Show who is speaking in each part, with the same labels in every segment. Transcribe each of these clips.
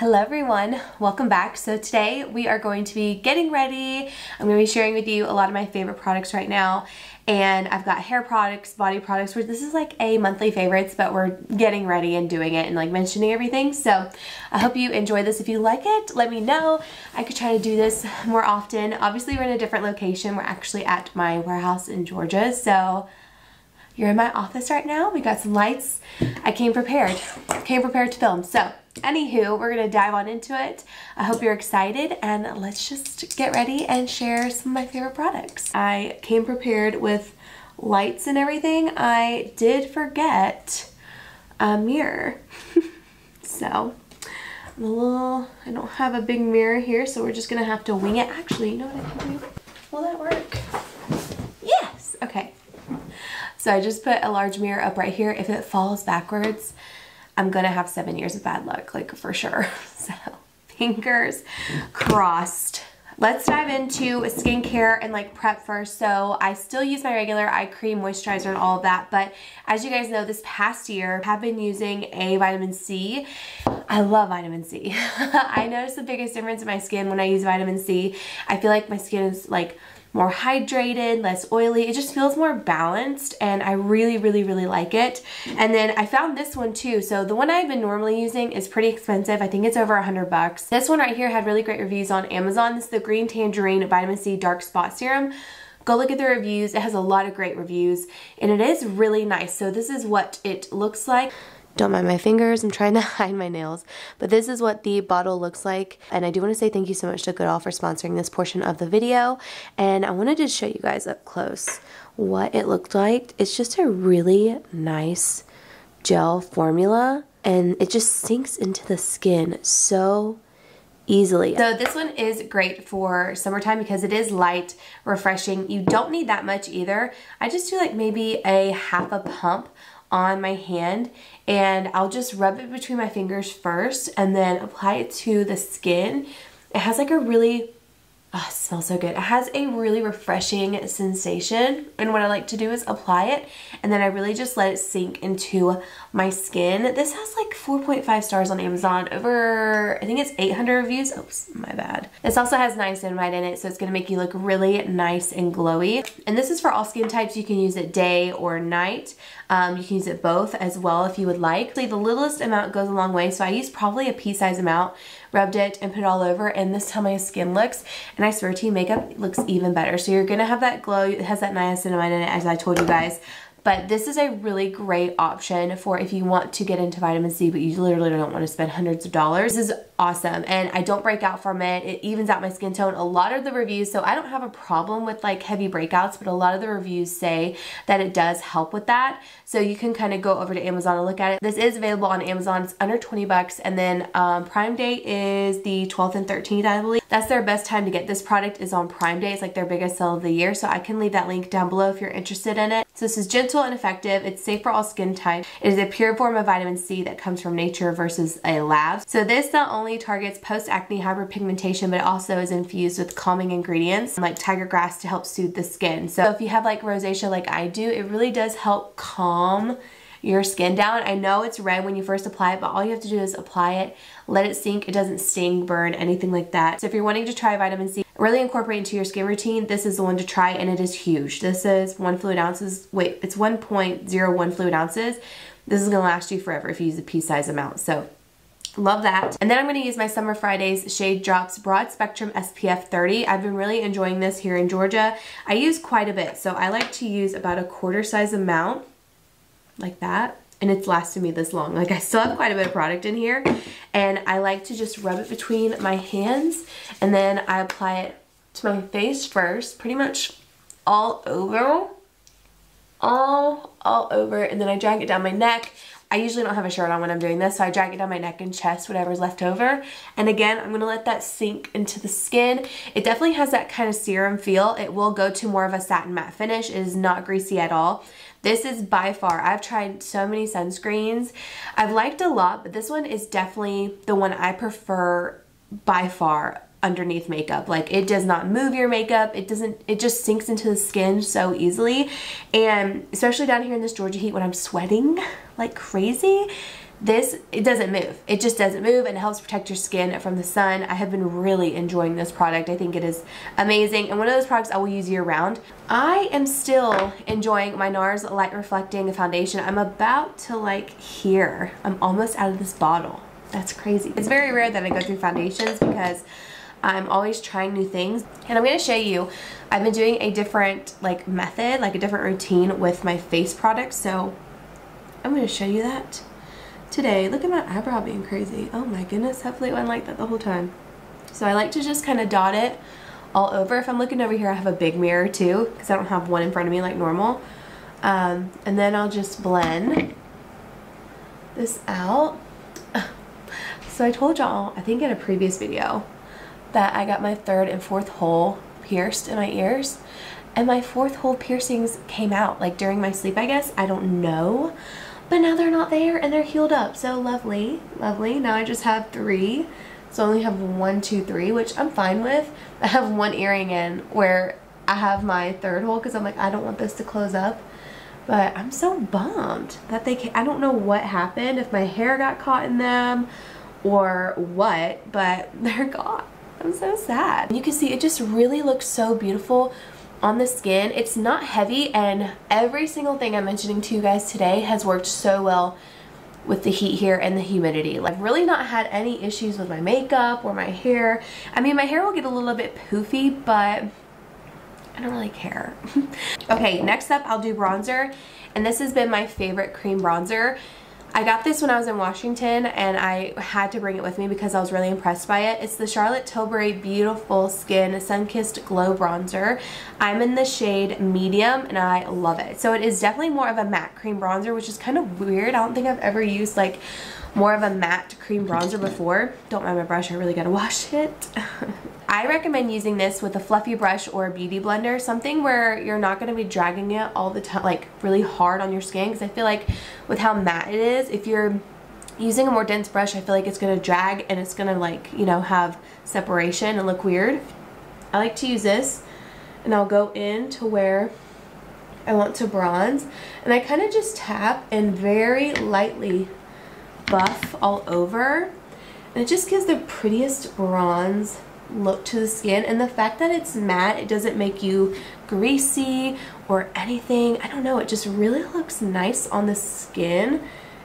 Speaker 1: Hello everyone, welcome back. So today we are going to be getting ready. I'm going to be sharing with you a lot of my favorite products right now. And I've got hair products, body products, where this is like a monthly favorites, but we're getting ready and doing it and like mentioning everything. So I hope you enjoy this. If you like it, let me know. I could try to do this more often. Obviously we're in a different location. We're actually at my warehouse in Georgia. So you're in my office right now. We got some lights. I came prepared. Came prepared to film. So Anywho, we're going to dive on into it. I hope you're excited and let's just get ready and share some of my favorite products. I came prepared with lights and everything. I did forget a mirror. so, I'm a little, I don't have a big mirror here, so we're just going to have to wing it. Actually, you know what I can do? Will that work? Yes! Okay. So I just put a large mirror up right here. If it falls backwards, I'm gonna have seven years of bad luck, like for sure. So fingers crossed. Let's dive into a skincare and like prep first. So I still use my regular eye cream, moisturizer, and all of that. But as you guys know, this past year, I have been using a vitamin C. I love vitamin C. I notice the biggest difference in my skin when I use vitamin C. I feel like my skin is like more hydrated, less oily. It just feels more balanced and I really, really, really like it. And then I found this one too. So the one I've been normally using is pretty expensive. I think it's over a hundred bucks. This one right here had really great reviews on Amazon. This is the Green Tangerine Vitamin C Dark Spot Serum. Go look at the reviews. It has a lot of great reviews and it is really nice. So this is what it looks like. Don't mind my fingers, I'm trying to hide my nails. But this is what the bottle looks like. And I do want to say thank you so much to Goodal for sponsoring this portion of the video. And I wanted to show you guys up close what it looked like. It's just a really nice gel formula and it just sinks into the skin so easily. So this one is great for summertime because it is light, refreshing. You don't need that much either. I just do like maybe a half a pump on my hand and I'll just rub it between my fingers first and then apply it to the skin. It has like a really Oh, it smells so good. It has a really refreshing sensation and what I like to do is apply it and then I really just let it sink into my skin. This has like 4.5 stars on Amazon, over I think it's 800 reviews. Oops, my bad. This also has niacinamide in it so it's to make you look really nice and glowy. And this is for all skin types. You can use it day or night. Um, you can use it both as well if you would like. The littlest amount goes a long way so I use probably a pea size amount rubbed it and put it all over and this is how my skin looks and I swear to you makeup looks even better so you're gonna have that glow it has that niacinamide in it as I told you guys but this is a really great option for if you want to get into vitamin C but you literally don't want to spend hundreds of dollars. This is awesome and I don't break out from it. It evens out my skin tone. A lot of the reviews, so I don't have a problem with like heavy breakouts, but a lot of the reviews say that it does help with that. So you can kind of go over to Amazon and look at it. This is available on Amazon. It's under 20 bucks and then um, Prime Day is the 12th and 13th, I believe. That's their best time to get this product is on Prime Day. It's like their biggest sale of the year. So I can leave that link down below if you're interested in it. So this is gentle and effective. It's safe for all skin types. It is a pure form of vitamin C that comes from nature versus a lab. So this not only targets post-acne hyperpigmentation, but it also is infused with calming ingredients like tiger grass to help soothe the skin. So if you have like rosacea like I do, it really does help calm your skin down. I know it's red when you first apply it, but all you have to do is apply it, let it sink. It doesn't sting, burn, anything like that. So if you're wanting to try vitamin C, really incorporate into your skin routine, this is the one to try and it is huge. This is one fluid ounces, wait, it's 1.01 fluid ounces. This is gonna last you forever if you use a pea size amount. So Love that. And then I'm going to use my Summer Fridays Shade Drops Broad Spectrum SPF 30. I've been really enjoying this here in Georgia. I use quite a bit, so I like to use about a quarter size amount like that and it's lasted me this long. Like I still have quite a bit of product in here and I like to just rub it between my hands and then I apply it to my face first, pretty much all over, all, all over and then I drag it down my neck. I usually don't have a shirt on when I'm doing this, so I drag it down my neck and chest, whatever's left over. And again, I'm gonna let that sink into the skin. It definitely has that kind of serum feel. It will go to more of a satin matte finish. It is not greasy at all. This is by far, I've tried so many sunscreens. I've liked a lot, but this one is definitely the one I prefer by far underneath makeup. Like it does not move your makeup. It doesn't, it just sinks into the skin so easily. And especially down here in this Georgia heat when I'm sweating like crazy, this, it doesn't move. It just doesn't move and it helps protect your skin from the sun. I have been really enjoying this product. I think it is amazing and one of those products I will use year round. I am still enjoying my NARS Light Reflecting Foundation. I'm about to like here. I'm almost out of this bottle. That's crazy. It's very rare that I go through foundations because I'm always trying new things and I'm going to show you I've been doing a different like method like a different routine with my face products so I'm going to show you that today. Look at my eyebrow being crazy. Oh my goodness, hopefully it went like that the whole time. So I like to just kind of dot it all over. If I'm looking over here, I have a big mirror too because I don't have one in front of me like normal. Um, and then I'll just blend this out. So I told y'all, I think in a previous video, that I got my third and fourth hole pierced in my ears. And my fourth hole piercings came out, like during my sleep, I guess. I don't know. But now they're not there and they're healed up. So lovely, lovely. Now I just have three. So I only have one, two, three, which I'm fine with. I have one earring in where I have my third hole because I'm like, I don't want this to close up. But I'm so bummed that they can't, I don't know what happened, if my hair got caught in them or what, but they're gone. I'm so sad. You can see it just really looks so beautiful on the skin. It's not heavy and every single thing I'm mentioning to you guys today has worked so well with the heat here and the humidity. Like, I've really not had any issues with my makeup or my hair. I mean, my hair will get a little bit poofy, but I don't really care. okay, next up I'll do bronzer. And this has been my favorite cream bronzer. I got this when I was in Washington and I had to bring it with me because I was really impressed by it. It's the Charlotte Tilbury Beautiful Skin Sun-Kissed Glow Bronzer. I'm in the shade medium and I love it. So it is definitely more of a matte cream bronzer which is kind of weird. I don't think I've ever used like more of a matte cream bronzer before. Don't mind my brush, I really gotta wash it. I recommend using this with a fluffy brush or a beauty blender, something where you're not going to be dragging it all the time, like really hard on your skin because I feel like with how matte it is, if you're using a more dense brush, I feel like it's going to drag and it's going to like, you know, have separation and look weird. I like to use this and I'll go in to where I want to bronze and I kind of just tap and very lightly buff all over and it just gives the prettiest bronze look to the skin and the fact that it's matte it doesn't make you greasy or anything I don't know it just really looks nice on the skin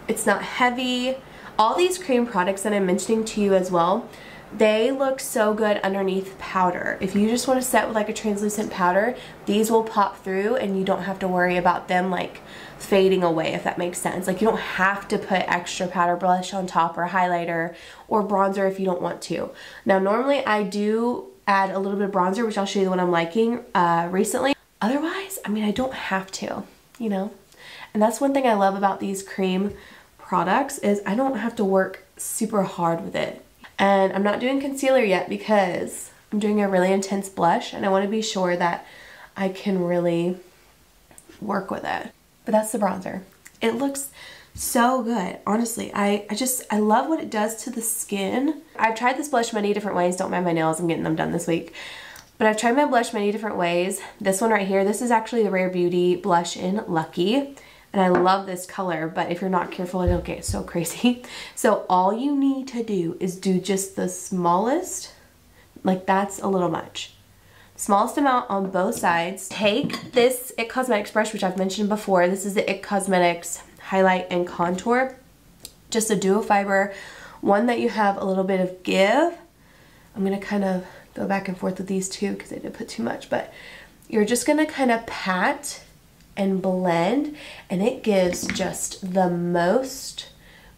Speaker 1: it's not heavy all these cream products that I'm mentioning to you as well they look so good underneath powder. If you just want to set with like a translucent powder, these will pop through and you don't have to worry about them like fading away if that makes sense. Like you don't have to put extra powder blush on top or highlighter or bronzer if you don't want to. Now normally I do add a little bit of bronzer which I'll show you the one I'm liking uh, recently. Otherwise, I mean I don't have to, you know? And that's one thing I love about these cream products is I don't have to work super hard with it. And I'm not doing concealer yet because I'm doing a really intense blush and I want to be sure that I can really work with it. But that's the bronzer. It looks so good. Honestly, I, I just, I love what it does to the skin. I've tried this blush many different ways. Don't mind my nails. I'm getting them done this week. But I've tried my blush many different ways. This one right here, this is actually the Rare Beauty blush in Lucky. And I love this color, but if you're not careful, it'll get so crazy. So all you need to do is do just the smallest, like that's a little much. Smallest amount on both sides. Take this IT Cosmetics brush, which I've mentioned before. This is the IT Cosmetics Highlight and Contour. Just a duo fiber, one that you have a little bit of give. I'm gonna kind of go back and forth with these two because I did put too much, but you're just gonna kind of pat and blend and it gives just the most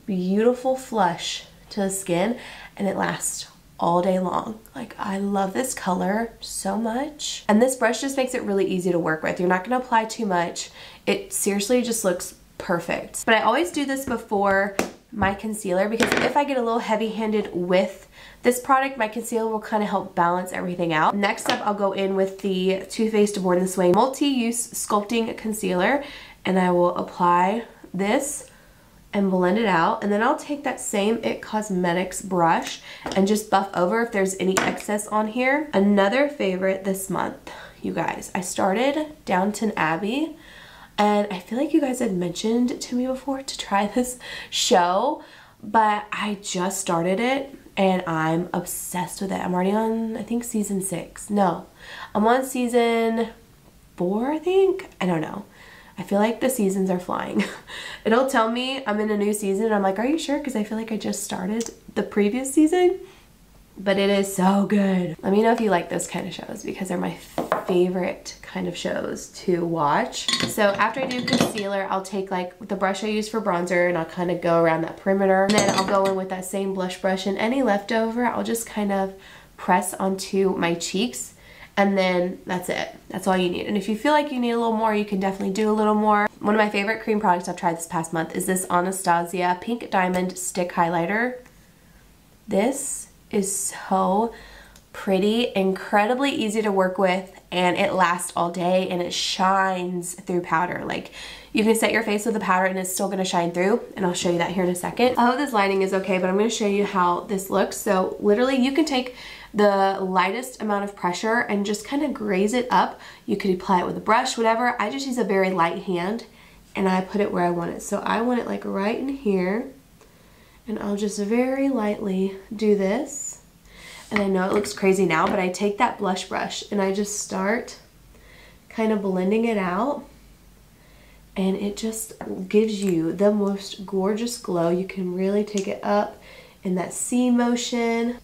Speaker 1: beautiful flush to the skin and it lasts all day long. Like I love this color so much. And this brush just makes it really easy to work with. You're not gonna apply too much. It seriously just looks perfect. But I always do this before my concealer because if I get a little heavy handed with this product, my concealer will kind of help balance everything out. Next up, I'll go in with the Too Faced Born This Way Multi-Use Sculpting Concealer and I will apply this and blend it out. And then I'll take that same IT Cosmetics brush and just buff over if there's any excess on here. Another favorite this month, you guys. I started Downton Abbey And I feel like you guys had mentioned to me before to try this show, but I just started it and I'm obsessed with it. I'm already on, I think, season six. No, I'm on season four, I think. I don't know. I feel like the seasons are flying. It'll tell me I'm in a new season and I'm like, are you sure? Because I feel like I just started the previous season. But it is so good. Let me know if you like those kind of shows because they're my favorite kind of shows to watch. So after I do concealer, I'll take like the brush I use for bronzer and I'll kind of go around that perimeter. And then I'll go in with that same blush brush and any leftover, I'll just kind of press onto my cheeks and then that's it. That's all you need. And if you feel like you need a little more, you can definitely do a little more. One of my favorite cream products I've tried this past month is this Anastasia Pink Diamond Stick Highlighter. This is so pretty, incredibly easy to work with, and it lasts all day and it shines through powder. Like you can set your face with the powder and it's still gonna shine through, and I'll show you that here in a second. I hope this lighting is okay, but I'm gonna show you how this looks. So literally you can take the lightest amount of pressure and just kind of graze it up. You could apply it with a brush, whatever. I just use a very light hand and I put it where I want it. So I want it like right in here and I'll just very lightly do this. And I know it looks crazy now, but I take that blush brush and I just start kind of blending it out and it just gives you the most gorgeous glow. You can really take it up in that C motion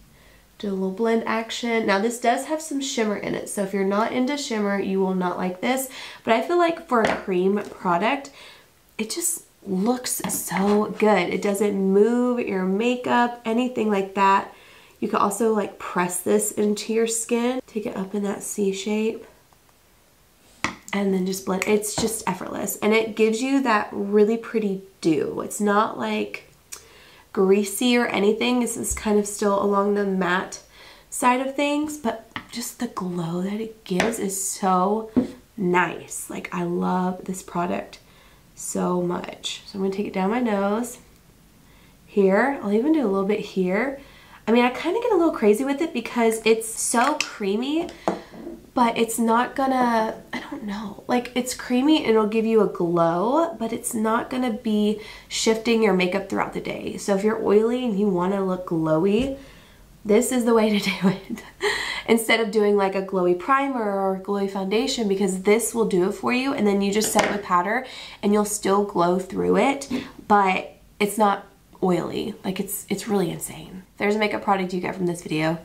Speaker 1: do a little blend action. Now this does have some shimmer in it, so if you're not into shimmer, you will not like this. But I feel like for a cream product, it just looks so good. It doesn't move your makeup, anything like that. You can also like press this into your skin, take it up in that C shape, and then just blend. It's just effortless. And it gives you that really pretty dew. It's not like greasy or anything. This is kind of still along the matte side of things, but just the glow that it gives is so nice. Like I love this product so much. So I'm gonna take it down my nose. Here, I'll even do a little bit here. I mean, I kind of get a little crazy with it because it's so creamy, but it's not gonna, I don't know, like it's creamy and it'll give you a glow, but it's not gonna be shifting your makeup throughout the day. So if you're oily and you wanna look glowy, this is the way to do it. Instead of doing like a glowy primer or glowy foundation because this will do it for you and then you just set it with powder and you'll still glow through it, but it's not oily. Like it's, it's really insane. There's a makeup product you get from this video,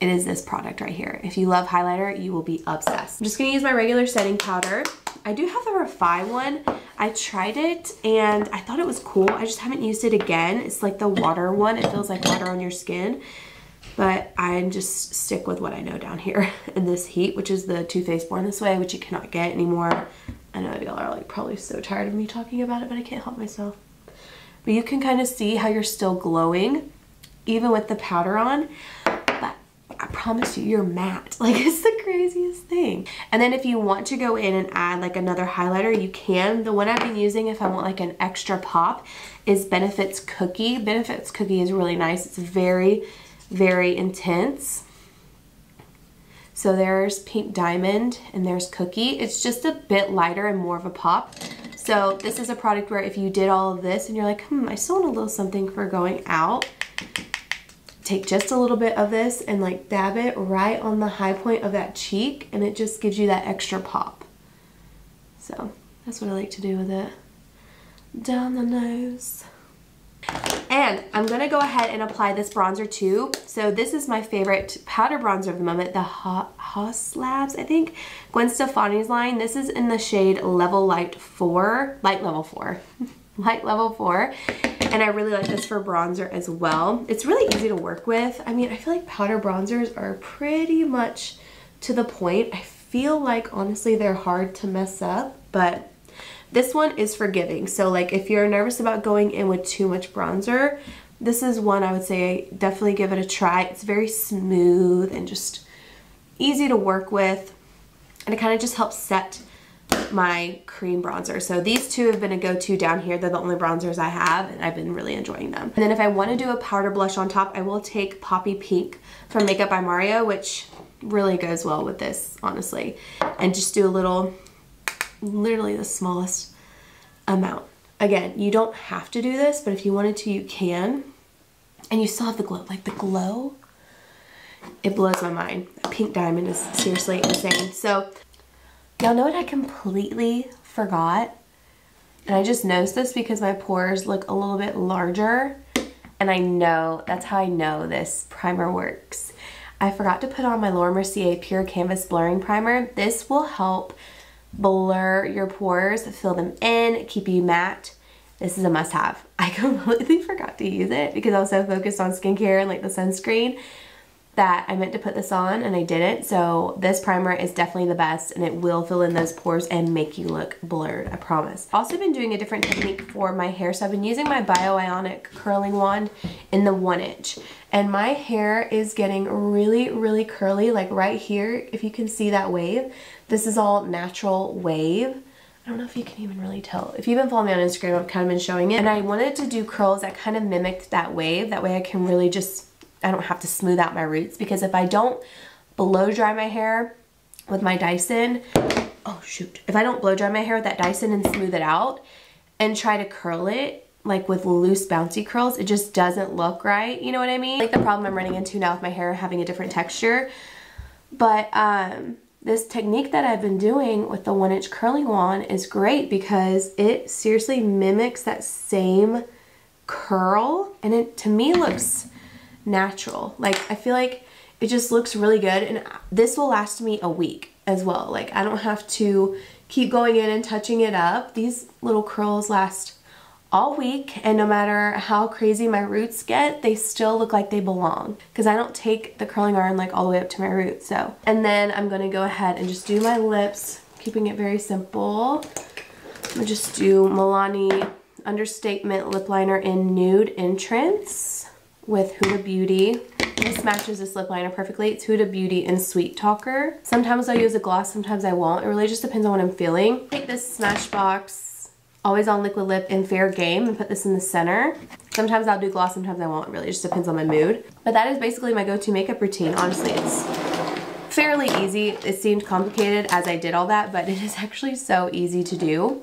Speaker 1: it is this product right here. If you love highlighter, you will be obsessed. I'm just gonna use my regular setting powder. I do have the Refi one. I tried it and I thought it was cool. I just haven't used it again. It's like the water one. It feels like water on your skin. But I just stick with what I know down here in this heat, which is the Too Faced Born This Way, which you cannot get anymore. I know y'all are like probably so tired of me talking about it, but I can't help myself. But you can kind of see how you're still glowing, even with the powder on. But I promise you, you're matte. Like, it's the craziest thing. And then if you want to go in and add like another highlighter, you can. The one I've been using if I want like an extra pop is Benefits Cookie. Benefits Cookie is really nice. It's very, very intense. So there's Pink Diamond and there's Cookie. It's just a bit lighter and more of a pop. So this is a product where if you did all of this and you're like, hmm, I still want a little something for going out, take just a little bit of this and like dab it right on the high point of that cheek and it just gives you that extra pop. So that's what I like to do with it. Down the nose. And I'm to go ahead and apply this bronzer too. So this is my favorite powder bronzer of the moment, the Haus Labs, I think. Gwen Stefani's line. This is in the shade Level Light 4, Light Level 4. light level 4 and I really like this for bronzer as well. It's really easy to work with. I mean, I feel like powder bronzers are pretty much to the point. I feel like honestly they're hard to mess up, but this one is forgiving. So like if you're nervous about going in with too much bronzer, this is one I would say definitely give it a try. It's very smooth and just easy to work with. And it kind of just helps set my cream bronzer. So these two have been a go-to down here. They're the only bronzers I have and I've been really enjoying them. And then if I want to do a powder blush on top, I will take Poppy Pink from Makeup by Mario, which really goes well with this, honestly. And just do a little, literally the smallest amount. Again, you don't have to do this, but if you wanted to, you can. And you still have the glow. Like the glow, it blows my mind. pink diamond is seriously insane. So, y'all know what I completely forgot? And I just noticed this because my pores look a little bit larger. And I know, that's how I know this primer works. I forgot to put on my Laura Mercier Pure Canvas Blurring Primer. This will help blur your pores, fill them in, keep you matte. This is a must have. I completely forgot to use it because I was so focused on skincare and like the sunscreen that I meant to put this on and I didn't. So this primer is definitely the best and it will fill in those pores and make you look blurred, I promise. Also been doing a different technique for my hair. So I've been using my Bioionic curling wand in the one inch and my hair is getting really, really curly like right here. If you can see that wave, this is all natural wave. I don't know if you can even really tell. If you've been following me on Instagram, I've kind of been showing it. And I wanted to do curls that kind of mimicked that wave. That way I can really just I don't have to smooth out my roots because if I don't blow dry my hair with my Dyson, oh shoot, if I don't blow dry my hair with that Dyson and smooth it out and try to curl it, like with loose bouncy curls, it just doesn't look right, you know what I mean? Like the problem I'm running into now with my hair having a different texture. But um, this technique that I've been doing with the one inch curling wand is great because it seriously mimics that same curl and it to me looks natural. Like I feel like it just looks really good and this will last me a week as well. Like I don't have to keep going in and touching it up. These little curls last all week and no matter how crazy my roots get, they still look like they belong because I don't take the curling iron like all the way up to my roots. So, and then I'm going to go ahead and just do my lips, keeping it very simple. I'm to just do Milani Understatement Lip Liner in Nude Entrance with Huda Beauty. This matches this lip liner perfectly. It's Huda Beauty and Sweet Talker. Sometimes I'll use a gloss, sometimes I won't. It really just depends on what I'm feeling. Take this Smashbox Always on Liquid Lip in Fair Game and put this in the center. Sometimes I'll do gloss, sometimes I won't. It really just depends on my mood. But that is basically my go-to makeup routine. Honestly, it's fairly easy. It seemed complicated as I did all that, but it is actually so easy to do.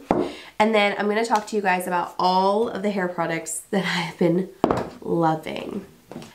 Speaker 1: And then I'm going to talk to you guys about all of the hair products that I've been loving.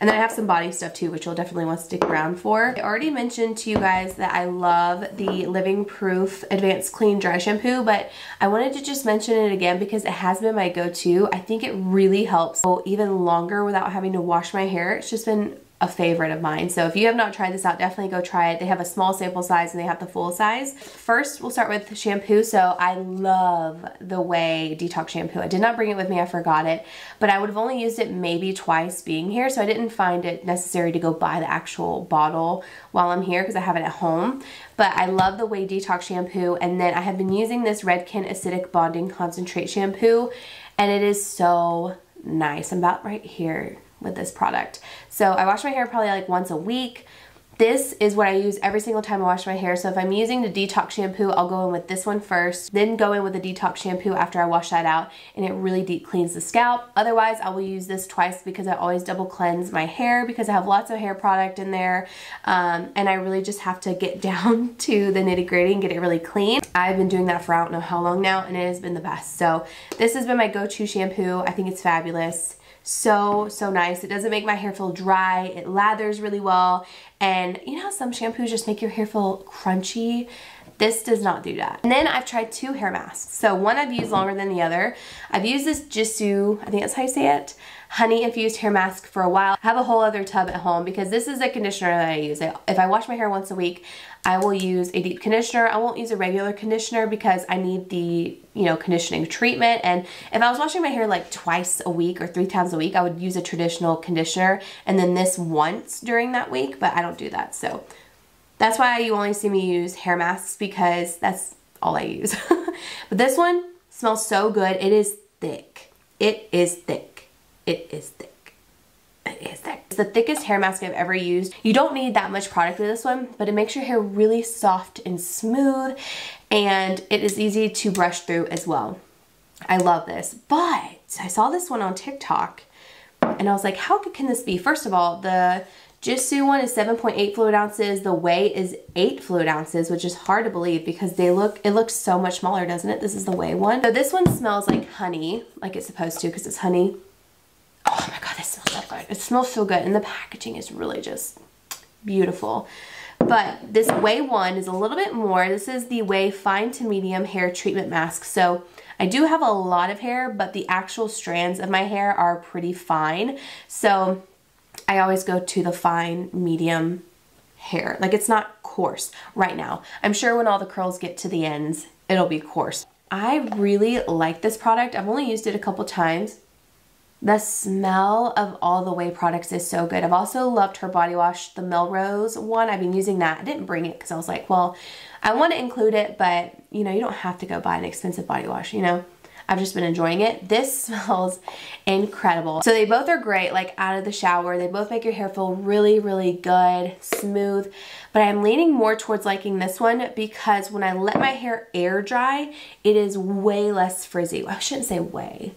Speaker 1: And then I have some body stuff too, which you'll definitely want to stick around for. I already mentioned to you guys that I love the Living Proof Advanced Clean Dry Shampoo, but I wanted to just mention it again because it has been my go-to. I think it really helps even longer without having to wash my hair. It's just been a favorite of mine. So if you have not tried this out, definitely go try it. They have a small sample size and they have the full size. First, we'll start with shampoo. So I love the Ouai Detox Shampoo. I did not bring it with me, I forgot it, but I would have only used it maybe twice being here, so I didn't find it necessary to go buy the actual bottle while I'm here because I have it at home. But I love the Ouai Detox Shampoo, and then I have been using this Redken Acidic Bonding Concentrate Shampoo, and it is so nice. I'm about right here with this product. So I wash my hair probably like once a week. This is what I use every single time I wash my hair. So if I'm using the detox shampoo, I'll go in with this one first, then go in with the detox shampoo after I wash that out and it really deep cleans the scalp. Otherwise, I will use this twice because I always double cleanse my hair because I have lots of hair product in there um, and I really just have to get down to the nitty gritty and get it really clean. I've been doing that for I don't know how long now and it has been the best. So this has been my go-to shampoo. I think it's fabulous so so nice. It doesn't make my hair feel dry. It lathers really well. And you know some shampoos just make your hair feel crunchy this does not do that. And then I've tried two hair masks. So one I've used longer than the other. I've used this Gisou, I think that's how you say it, honey infused hair mask for a while. I have a whole other tub at home because this is a conditioner that I use. If I wash my hair once a week, I will use a deep conditioner. I won't use a regular conditioner because I need the, you know, conditioning treatment. And if I was washing my hair like twice a week or three times a week, I would use a traditional conditioner and then this once during that week, but I don't do that. So that's why you only see me use hair masks because that's all I use. but this one smells so good. It is thick. It is thick. It is thick. It is thick. It's the thickest hair mask I've ever used. You don't need that much product with this one, but it makes your hair really soft and smooth and it is easy to brush through as well. I love this, but I saw this one on TikTok and I was like, how can this be? First of all, the Gisou one is 7.8 fluid ounces. The Ouai is 8 fluid ounces, which is hard to believe because they look, it looks so much smaller, doesn't it? This is the Ouai one. So this one smells like honey, like it's supposed to because it's honey. Oh my god, this smells so good. It smells so good and the packaging is really just beautiful. But this Ouai one is a little bit more. This is the Ouai Fine to Medium Hair Treatment Mask. So I do have a lot of hair, but the actual strands of my hair are pretty fine. So I always go to the fine, medium hair. Like it's not coarse right now. I'm sure when all the curls get to the ends, it'll be coarse. I really like this product. I've only used it a couple times. The smell of all the Ouai products is so good. I've also loved her body wash, the Melrose one. I've been using that. I didn't bring it because I was like, well, I want to include it, but you know, you don't have to go buy an expensive body wash, you know? I've just been enjoying it. This smells incredible. So they both are great, like out of the shower. They both make your hair feel really, really good, smooth. But I'm leaning more towards liking this one because when I let my hair air dry, it is way less frizzy. I shouldn't say way.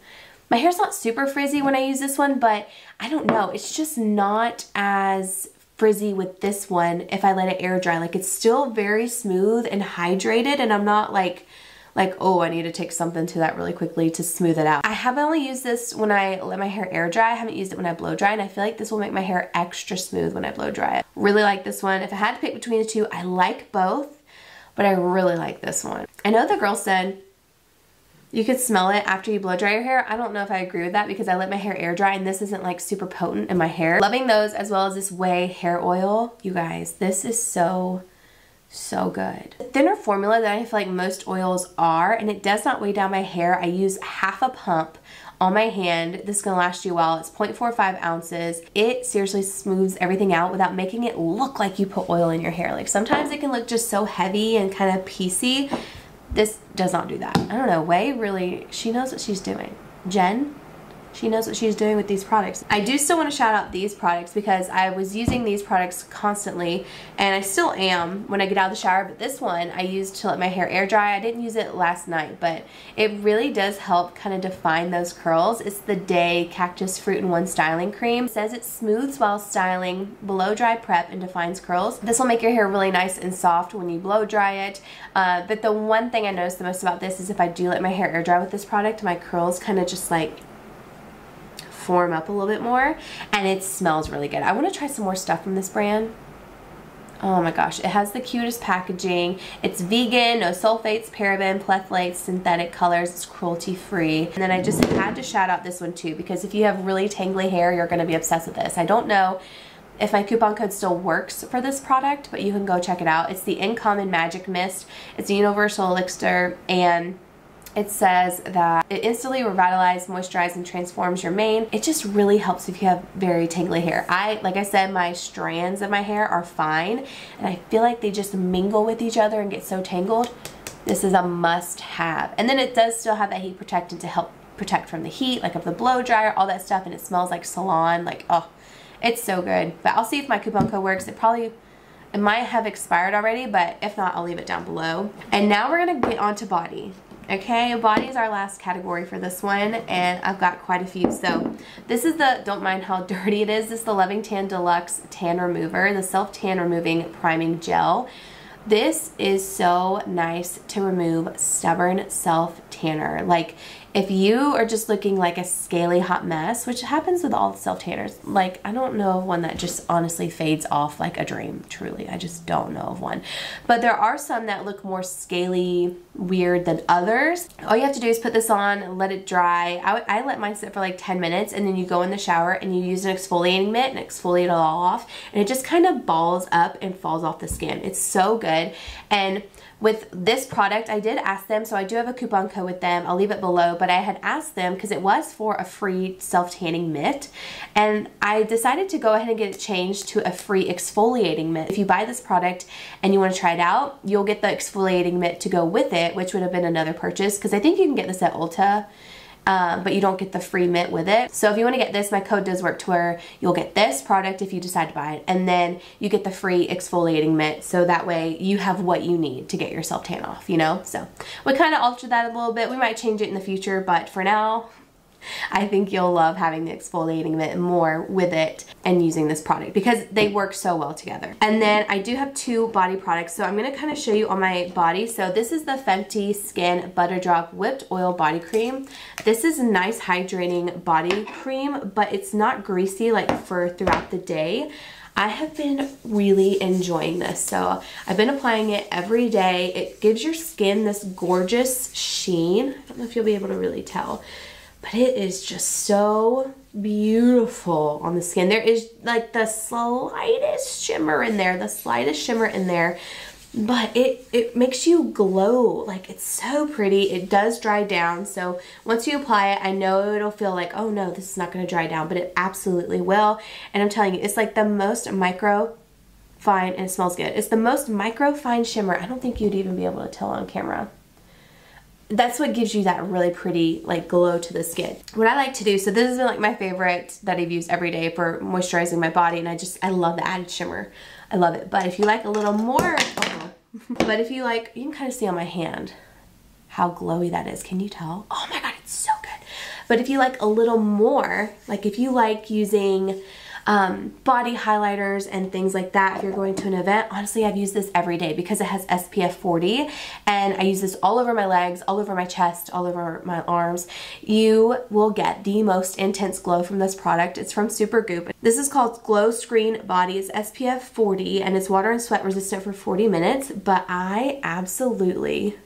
Speaker 1: My hair's not super frizzy when I use this one, but I don't know. It's just not as frizzy with this one if I let it air dry. Like it's still very smooth and hydrated and I'm not like like, oh, I need to take something to that really quickly to smooth it out. I have only used this when I let my hair air dry. I haven't used it when I blow dry, and I feel like this will make my hair extra smooth when I blow dry it. Really like this one. If I had to pick between the two, I like both, but I really like this one. I know the girl said you could smell it after you blow dry your hair. I don't know if I agree with that because I let my hair air dry and this isn't like super potent in my hair. Loving those as well as this Ouai hair oil. You guys, this is so so good. The thinner formula that I feel like most oils are, and it does not weigh down my hair. I use half a pump on my hand. This is gonna last you while. It's 0.45 ounces. It seriously smooths everything out without making it look like you put oil in your hair. Like sometimes it can look just so heavy and kind of piecey. This does not do that. I don't know, Ouai really, she knows what she's doing. Jen, she knows what she's doing with these products. I do still want to shout out these products because I was using these products constantly and I still am when I get out of the shower but this one I used to let my hair air dry. I didn't use it last night but it really does help kind of define those curls. It's the Dae Cactus Fruit in One Styling Cream. It says it smooths while styling, blow dry prep and defines curls. This will make your hair really nice and soft when you blow dry it uh, but the one thing I notice the most about this is if I do let my hair air dry with this product my curls kind of just like form up a little bit more and it smells really good. I want to try some more stuff from this brand. Oh my gosh, it has the cutest packaging. It's vegan, no sulfates, paraben, phthalates, synthetic colors, it's cruelty free. And then I just had to shout out this one too because if you have really tangly hair, you're gonna be obsessed with this. I don't know if my coupon code still works for this product, but you can go check it out. It's the In Common Magic Mist. It's a universal elixir and it says that it instantly revitalizes, moisturizes, and transforms your mane. It just really helps if you have very tangly hair. I, like I said, my strands of my hair are fine, and I feel like they just mingle with each other and get so tangled. This is a must have. And then it does still have that heat protectant to help protect from the heat, like of the blow dryer, all that stuff, and it smells like salon, like, oh, it's so good. But I'll see if my coupon code works. It probably it might have expired already, but if not, I'll leave it down below. And now we're gonna get on to body. Okay, body is our last category for this one, and I've got quite a few. So this is the, don't mind how dirty it is, this is the Loving Tan Deluxe Tan Remover, the Self Tan Removing Priming Gel. This is so nice to remove stubborn self tanner. Like if you are just looking like a scaly hot mess, which happens with all the self-tanners, like I don't know of one that just honestly fades off like a dream, truly. I just don't know of one. But there are some that look more scaly, weird than others. All you have to do is put this on, let it dry. I, I let mine sit for like 10 minutes and then you go in the shower and you use an exfoliating mitt and exfoliate it all off and it just kind of balls up and falls off the skin. It's so good. And with this product, I did ask them, so I do have a coupon code with them. I'll leave it below, but I had asked them because it was for a free self-tanning mitt, and I decided to go ahead and get it changed to a free exfoliating mitt. If you buy this product and you want to try it out, you'll get the exfoliating mitt to go with it, which would have been another purchase because I think you can get this at Ulta um, but you don't get the free mitt with it. So if you want to get this, my code does work to where you'll get this product if you decide to buy it, and then you get the free exfoliating mitt, so that way you have what you need to get your self-tan off, you know? So we kind of altered that a little bit. We might change it in the future, but for now, I think you'll love having the exfoliating mitt more with it and using this product because they work so well together. And then I do have two body products. So I'm going to kind of show you on my body. So this is the Fenty Skin Butter Drop Whipped Oil Body Cream. This is a nice hydrating body cream, but it's not greasy like for throughout the day. I have been really enjoying this. So I've been applying it every day. It gives your skin this gorgeous sheen. I don't know if you'll be able to really tell, but it is just so beautiful on the skin. There is like the slightest shimmer in there, the slightest shimmer in there. But it it makes you glow. Like it's so pretty. It does dry down. So once you apply it I know it'll feel like oh no this is not going to dry down. But it absolutely will. And I'm telling you it's like the most micro fine and it smells good. It's the most micro fine shimmer. I don't think you'd even be able to tell on camera that's what gives you that really pretty like glow to the skin. What I like to do, so this has been like my favorite that I've used every day for moisturizing my body and I just, I love the added shimmer. I love it. But if you like a little more, oh, but if you like, you can kind of see on my hand how glowy that is. Can you tell? Oh my God, it's so good. But if you like a little more, like if you like using um, body highlighters and things like that if you're going to an event. Honestly, I've used this every day because it has SPF 40 and I use this all over my legs, all over my chest, all over my arms. You will get the most intense glow from this product. It's from Supergoop. This is called Glow Screen Body. It's SPF 40 and it's water and sweat resistant for 40 minutes, but I absolutely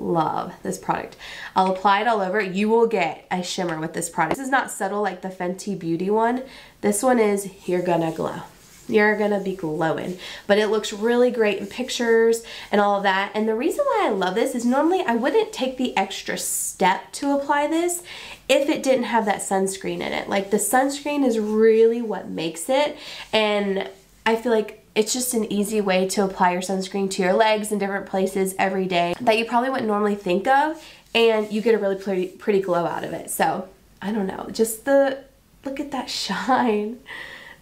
Speaker 1: love this product. I'll apply it all over. You will get a shimmer with this product. This is not subtle like the Fenty Beauty one. This one is you're gonna glow. You're gonna be glowing. But it looks really great in pictures and all of that. And the reason why I love this is normally I wouldn't take the extra step to apply this if it didn't have that sunscreen in it. Like the sunscreen is really what makes it. And I feel like it's just an easy way to apply your sunscreen to your legs in different places every day that you probably wouldn't normally think of and you get a really pretty, pretty glow out of it. So I don't know, just the, look at that shine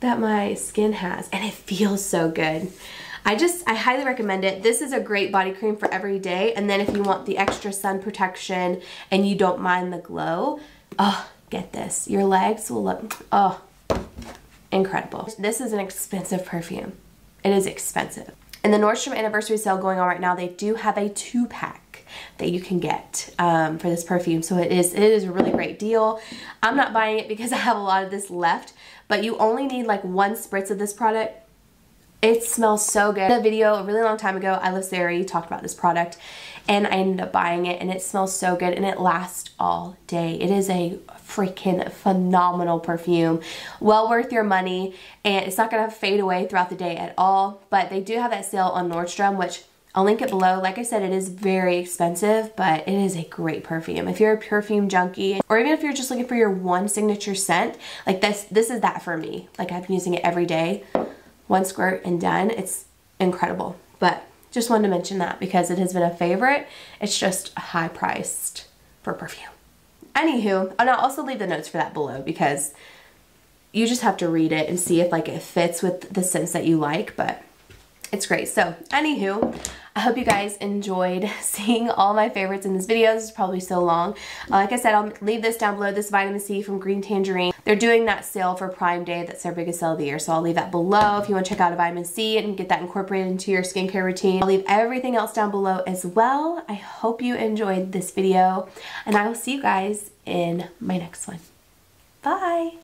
Speaker 1: that my skin has and it feels so good. I just, I highly recommend it. This is a great body cream for every day. And then if you want the extra sun protection and you don't mind the glow, oh, get this. Your legs will look, oh, incredible. This is an expensive perfume. It is expensive. In the Nordstrom anniversary sale going on right now, they do have a two pack that you can get um, for this perfume. So it is, it is a really great deal. I'm not buying it because I have a lot of this left, but you only need like one spritz of this product it smells so good. In a video a really long time ago, I Sari talked about this product and I ended up buying it and it smells so good and it lasts all day. It is a freaking phenomenal perfume. Well worth your money and it's not to fade away throughout the day at all. But they do have that sale on Nordstrom which I'll link it below. Like I said, it is very expensive, but it is a great perfume. If you're a perfume junkie, or even if you're just looking for your one signature scent, like this, this is that for me. Like I've been using it every day one squirt and done. It's incredible. But just wanted to mention that because it has been a favorite. It's just high priced for perfume. Anywho, and I'll also leave the notes for that below because you just have to read it and see if like it fits with the scents that you like, but it's great. So anywho, I hope you guys enjoyed seeing all my favorites in this video. This is probably so long. Uh, like I said, I'll leave this down below, this vitamin C from Green Tangerine. They're doing that sale for Prime Day. That's their biggest sale of the year. So I'll leave that below if you want to check out a vitamin C and get that incorporated into your skincare routine. I'll leave everything else down below as well. I hope you enjoyed this video and I will see you guys in my next one. Bye!